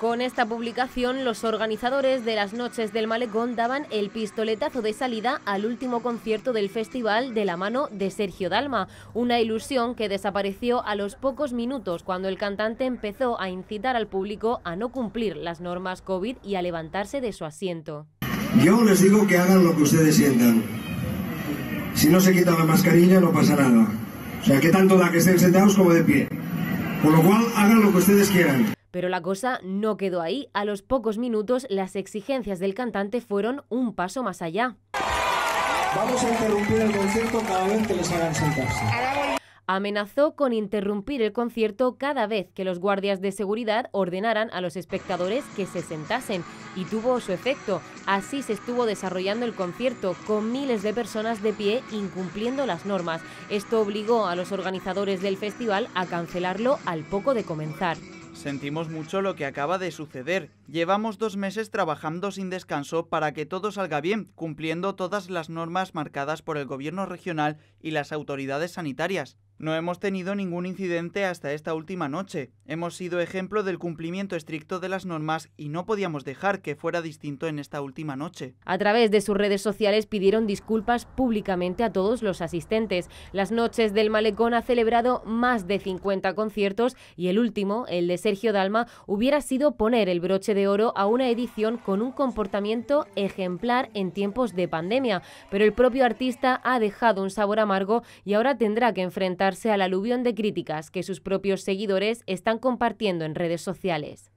Con esta publicación, los organizadores de las Noches del Malecón daban el pistoletazo de salida al último concierto del festival de la mano de Sergio Dalma, una ilusión que desapareció a los pocos minutos cuando el cantante empezó a incitar al público a no cumplir las normas COVID y a levantarse de su asiento. Yo les digo que hagan lo que ustedes sientan. Si no se quita la mascarilla no pasa nada. O sea, que tanto da que estén sentados como de pie. Por lo cual, hagan lo que ustedes quieran. Pero la cosa no quedó ahí. A los pocos minutos, las exigencias del cantante fueron un paso más allá. Vamos a interrumpir el concierto cada vez que les hagan sentarse. Amenazó con interrumpir el concierto cada vez que los guardias de seguridad ordenaran a los espectadores que se sentasen y tuvo su efecto. Así se estuvo desarrollando el concierto con miles de personas de pie incumpliendo las normas. Esto obligó a los organizadores del festival a cancelarlo al poco de comenzar. Sentimos mucho lo que acaba de suceder. Llevamos dos meses trabajando sin descanso para que todo salga bien, cumpliendo todas las normas marcadas por el gobierno regional y las autoridades sanitarias. No hemos tenido ningún incidente hasta esta última noche. Hemos sido ejemplo del cumplimiento estricto de las normas y no podíamos dejar que fuera distinto en esta última noche. A través de sus redes sociales pidieron disculpas públicamente a todos los asistentes. Las noches del Malecón ha celebrado más de 50 conciertos y el último, el de Sergio Dalma, hubiera sido poner el broche de oro a una edición con un comportamiento ejemplar en tiempos de pandemia. Pero el propio artista ha dejado un sabor amargo y ahora tendrá que enfrentar al aluvión de críticas que sus propios seguidores están compartiendo en redes sociales.